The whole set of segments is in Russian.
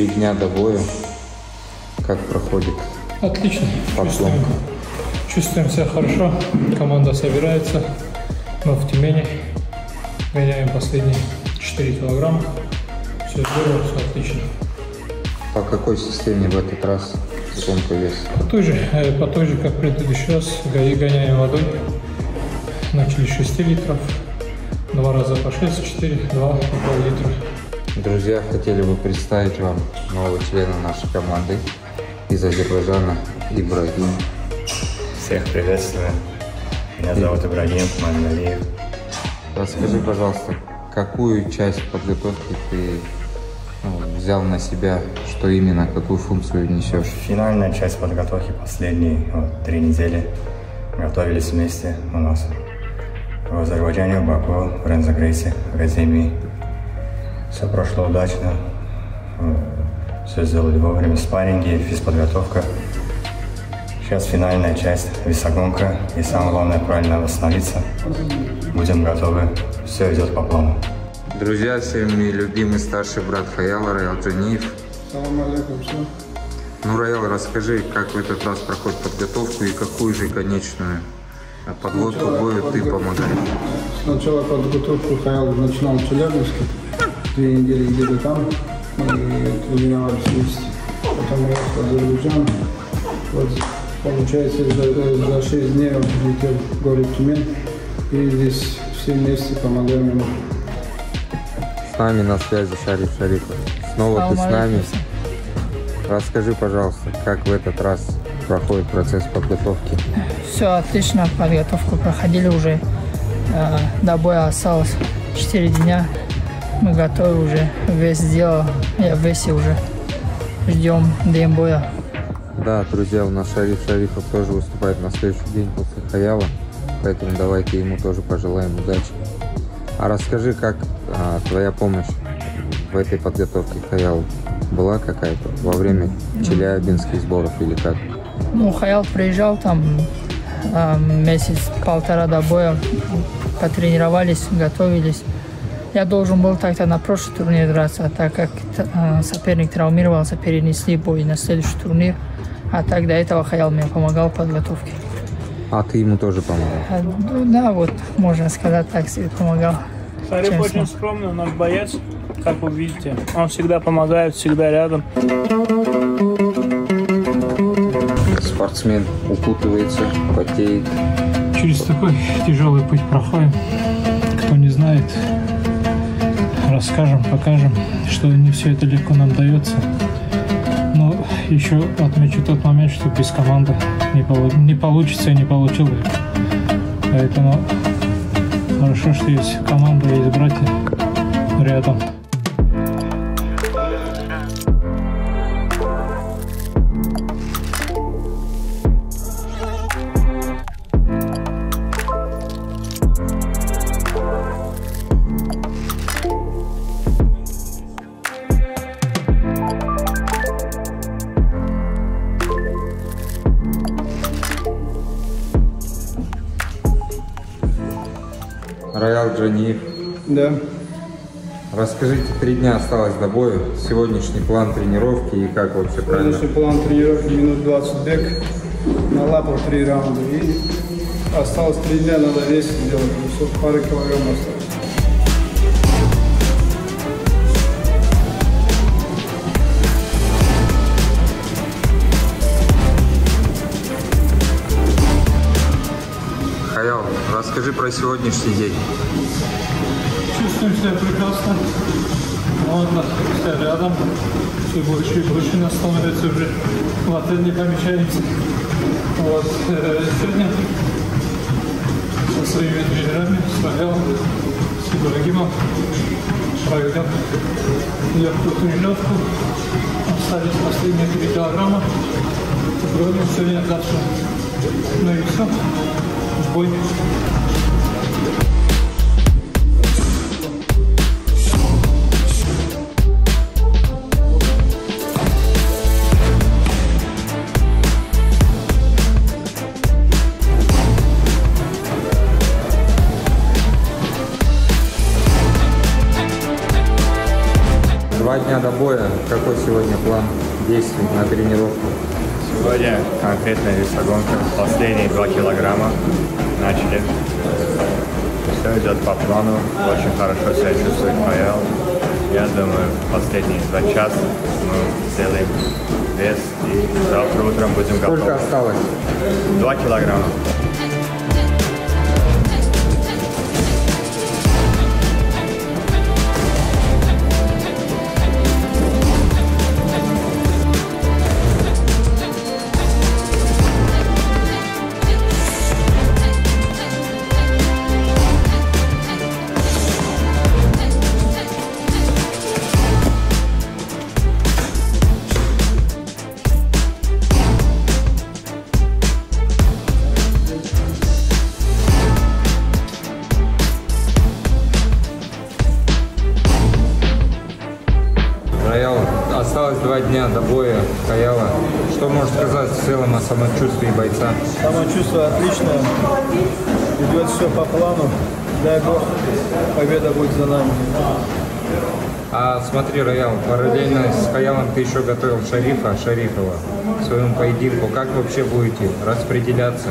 Четыре дня до боя. Как проходит Отлично. Чувствуем, чувствуем себя хорошо. Команда собирается. Мы в Тюмени. Гоняем последние 4 килограмма. Все здорово, все отлично. По какой системе в этот раз гонка вес? По той же, э, по той же как в предыдущий раз, го- гоняем водой. Начали с 6 литров. Два раза по 6, 4, 2 по пол-литра. Друзья, хотели бы представить вам нового члена нашей команды из Азербайджана Ибрагим. Всех приветствую. Меня зовут Ибрагим Маминалиев. Расскажи, пожалуйста, какую часть подготовки ты ну, взял на себя, что именно, какую функцию несешь? Финальная часть подготовки последние вот, три недели. Готовились вместе у нас в Азербайджане, в Баку, в Рензагрейсе, в Академии. Все прошло удачно. Все сделали вовремя. Спарринги, физподготовка. Сейчас финальная часть, весогонка. И самое главное, правильно восстановиться. Будем готовы. Все идет по плану. Друзья, всеми любимый старший брат Хаяла Раял Джаниев. Салам алейкум, все. Ну, Раял, расскажи, как в этот раз проходит подготовку и какую же конечную а, подводку бою ты помогаешь? Сначала подготовку Хаял начинал в Челябинске. Две недели где-то там. Мы тренировались вместе. Потом я в Азербайджан. Вот, получается, за, за 6 дней он прилетел в город Тюмень. И здесь все вместе помогаем ему. С нами на связи Шариф Шарипов. Снова ты с нами. Расскажи, пожалуйста, как в этот раз проходит процесс подготовки? Все отлично, подготовку проходили уже. Э, До боя осталось 4 дня. Мы готовы уже, вес сделал. Я в весе уже. Ждем день боя. Да, друзья, у нас Шариф Шарифов тоже выступает на следующий день после Хаяла, поэтому давайте ему тоже пожелаем удачи. А расскажи, как а, твоя помощь в этой подготовке к Хаялу была какая-то во время челябинских сборов или как? Ну, Хаял приезжал там э, месяц-полтора до боя. Потренировались, готовились. Я должен был так-то на прошлый турнир драться, а так как э, соперник травмировался, перенесли бой на следующий турнир. А так до этого Хаял мне помогал в подготовке. А ты ему тоже помогал? А, ну, да, вот, можно сказать, так себе помогал. Шариф очень скромный, у нас боец, как вы видите. Он всегда помогает, всегда рядом. Спортсмен укутывается, потеет. Через такой тяжелый путь проходим. Кто не знает, расскажем, покажем, что не все это легко нам дается. Но еще отмечу тот момент, что без команды не, полу- не получится и не получил бы. Поэтому хорошо, что есть команда, есть братья рядом. Роял Джаниев, Да. расскажите, три дня осталось до боя, сегодняшний план тренировки и как вообще правильно? Следующий план тренировки минут 20 бег. На лапу три раунда. И осталось три дня, надо вес сделать. Все, пара килограмм осталось. Расскажи про сегодняшний день. Чувствуем себя прекрасно. Ладно, все рядом. Все больше и больше нас становится уже. В отель не помещаемся. Вот. э, Сегодня со своими тренерами, с Валялом, с Ибрагимом проведем легкую тренировку. Остались последние 3 килограмма. Попробуем сегодня дальше. Ну и все. Ой. Два дня до боя. Какой сегодня план действий на тренировку? Сегодня конкретная весогонка. Последние два килограмма начали. Все идет по плану. Очень хорошо себя чувствует Павел. Я думаю, последние два часа мы сделаем вес и завтра утром будем Сколько готовы. осталось? Два килограмма. Самочувствии бойца? Самочувствие отличное. Идет все по плану. Дай Бог, победа будет за нами. А смотри, Роял, параллельно с Каялом ты еще готовил Шарифа Шарифова к своему поединку. Как вообще будете распределяться?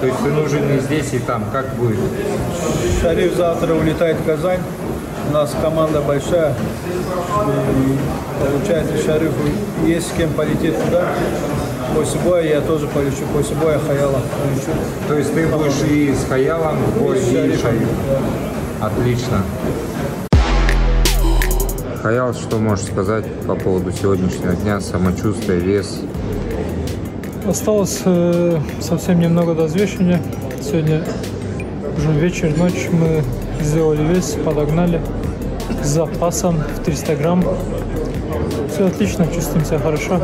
То есть ты нужен и здесь, и там. Как будет? Шариф завтра улетает в Казань. У нас команда большая. И получается, Шарифу есть с кем полететь туда. После боя я тоже полечу. После боя Хаяла полечу. То есть ты будешь и с Хаялом бой, с и Шарифом, Шариф. Отлично. Хаял, что можешь сказать по поводу сегодняшнего дня, самочувствие, вес? Осталось э, совсем немного до взвешивания. Сегодня уже вечер, ночь мы сделали вес, подогнали с запасом в 300 грамм. Все отлично, чувствуем себя хорошо.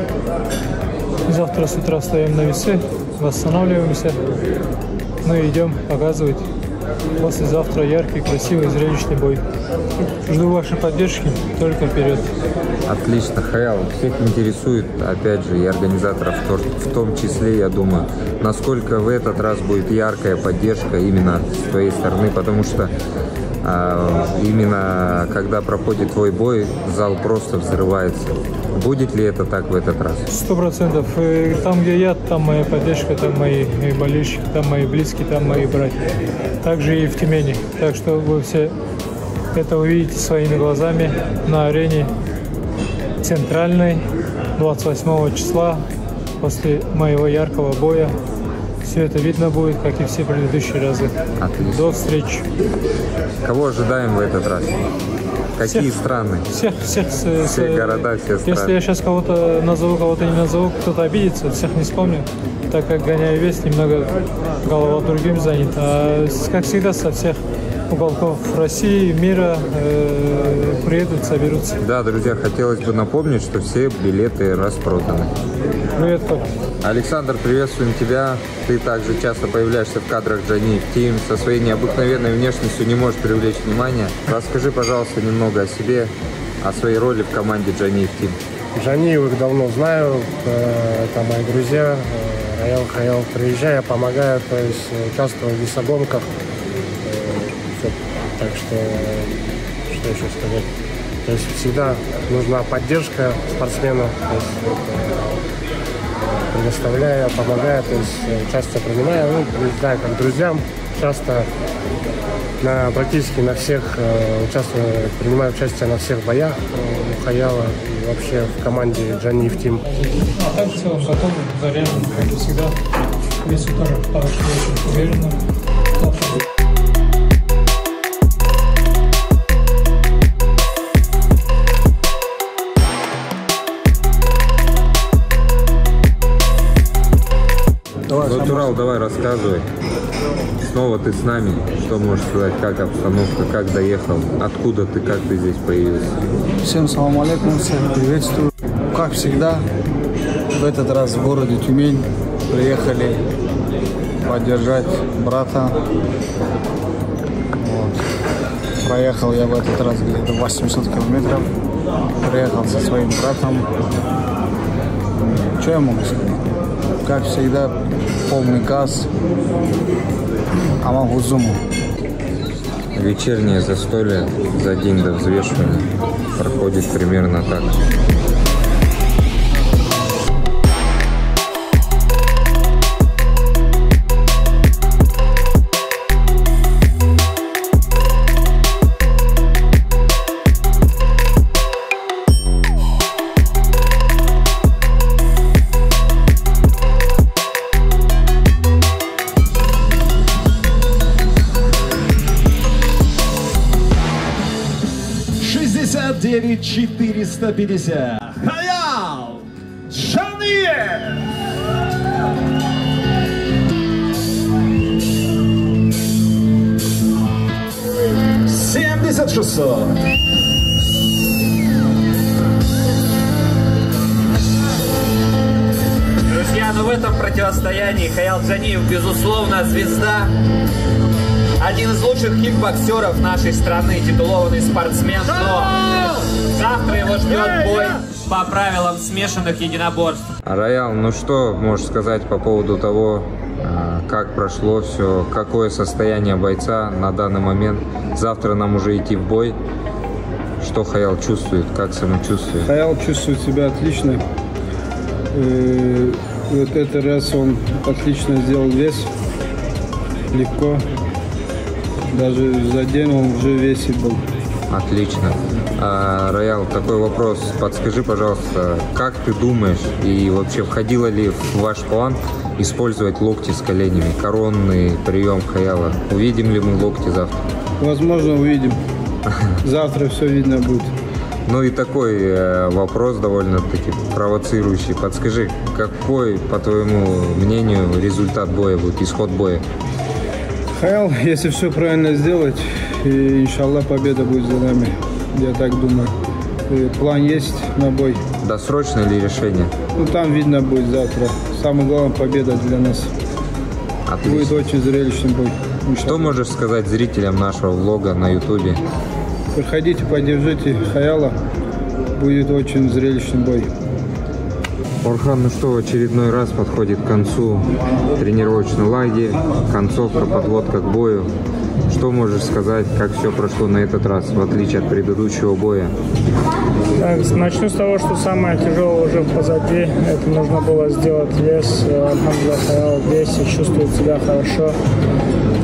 Завтра с утра встаем на весы, восстанавливаемся. Ну и идем показывать послезавтра яркий, красивый, зрелищный бой. Жду вашей поддержки, только вперед. Отлично, Хаял. Всех интересует, опять же, и организаторов в тор- в том числе, я думаю, насколько в этот раз будет яркая поддержка именно с твоей стороны, потому что а, именно когда проходит твой бой, зал просто взрывается. Будет ли это так в этот раз? Сто процентов. Э, Там, где я, там моя поддержка, там мои э, болельщики, там мои близкие, там мои братья. Также и в Тюмени. Так что вы все это увидите своими глазами на арене центральной 28 числа после моего яркого боя. Все это видно будет, как и все предыдущие разы. Отлично. До встречи. Кого ожидаем в этот раз? Какие Всех. страны? Всех, всех, с- с- Все города, все Если страны. я сейчас кого-то назову, кого-то не назову, кто-то обидится, всех не вспомню, так как гоняю вес, немного голова другим занят. А как всегда со всех уголков России, мира э, приедут, соберутся. Да, друзья, хотелось бы напомнить, что все билеты распроданы. Привет. Александр, приветствуем тебя. Ты также часто появляешься в кадрах Джани Тим. Со своей необыкновенной внешностью не можешь привлечь внимание. Расскажи, пожалуйста, немного о себе, о своей роли в команде Джани Тим. Джаниев их давно знаю, э, это мои друзья. Э, Раял Хаял приезжаю, помогаю, то есть э, участвую в весогонках. Так что, что еще сказать? То есть всегда нужна поддержка спортсмена, то есть, предоставляю, помогаю, то есть э, участие принимаю, ну, не знаю, как друзьям, часто на, практически на всех э, участвую, принимаю участие на всех боях э, у Хаяла и вообще в команде Джани Тим. А так в целом готовы, заряжен, как и всегда. Весу тоже подошли уверенно. Завтра Вот, Урал, давай рассказывай. Снова ты с нами. Что можешь сказать, как обстановка, как доехал, откуда ты, как ты здесь появился? Всем салам алейкум, всех приветствую. Как всегда, в этот раз в городе Тюмень приехали поддержать брата. Вот. Проехал я в этот раз где-то 800 километров. Приехал со своим братом. Что я могу сказать? Как всегда, полный газ. Амагузуму. Вечернее застолье за день до взвешивания. проходит примерно так. 450. Хаял Джанье! Семьдесят шестьсот. Друзья, но в этом противостоянии Хаял Джаниев, безусловно, звезда один из лучших кикбоксеров нашей страны, титулованный спортсмен, но завтра его ждет бой по правилам смешанных единоборств. Роял, ну что можешь сказать по поводу того, а, как прошло все, какое состояние бойца на данный момент? Завтра нам уже идти в бой. Что Хаял чувствует, как самочувствие? Хаял чувствует себя отлично. Э, вот этот раз он отлично сделал вес, легко. Даже за день он уже весит был. Отлично. А, Роял, такой вопрос. Подскажи, пожалуйста, как ты думаешь и вообще входило ли в ваш план использовать локти с коленями? Коронный прием Хаяла. Увидим ли мы локти завтра? Возможно, увидим. Завтра все видно будет. Ну и такой э, вопрос довольно-таки провоцирующий. Подскажи, какой, по твоему мнению, результат боя будет, исход боя? Хайл, если все правильно сделать, и, иншаллах, победа будет за нами. Я так думаю. И план есть на бой. Досрочное ли решение? Ну, там видно будет завтра. Самое главное, победа для нас. Отлично. Будет очень зрелищный бой. иншаллах. Что можешь сказать зрителям нашего влога на ютубе? Приходите, поддержите Хаяла. Будет очень зрелищный бой. Орхан, ну что, очередной раз подходит к концу тренировочный лагерь, концовка, подводка к бою. Что можешь сказать, как все прошло на этот раз, в отличие от предыдущего боя? Так, начну с того, что самое тяжелое уже позади. Это нужно было сделать вес. Альхамдулилlah, Хаял в весе, чувствует себя хорошо.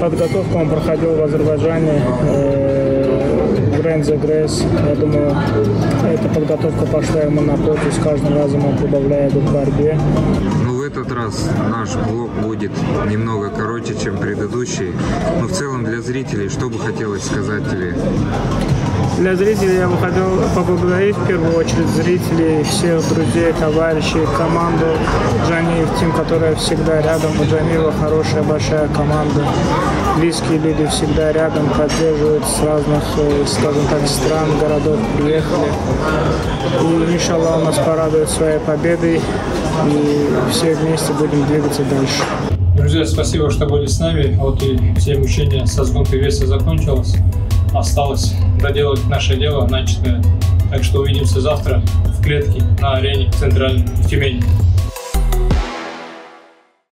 Подготовку он проходил в Азербайджане. э, в Рензе Грейс. Я думаю, эта подготовка пошла ему на пользу. С каждым разом он прибавляет в борьбе. Этот раз наш блог будет немного короче, чем предыдущий. Но в целом для зрителей, что бы хотелось сказать тебе? Для зрителей я бы хотел поблагодарить в первую очередь зрителей, всех друзей, товарищей, команду Джаниев Тим, которая всегда рядом. У Джаниева хорошая большая команда. Близкие люди всегда рядом, поддерживают с разных, э, скажем так, стран, городов приехали. И иншаллах он нас порадует своей победой. И все вместе будем двигаться дальше. Друзья, спасибо, что были с нами. Вот и все мучения со сгонкой веса закончилось. Осталось доделать наше дело начатое. Так что увидимся завтра в клетке на арене центральной в Тюмени.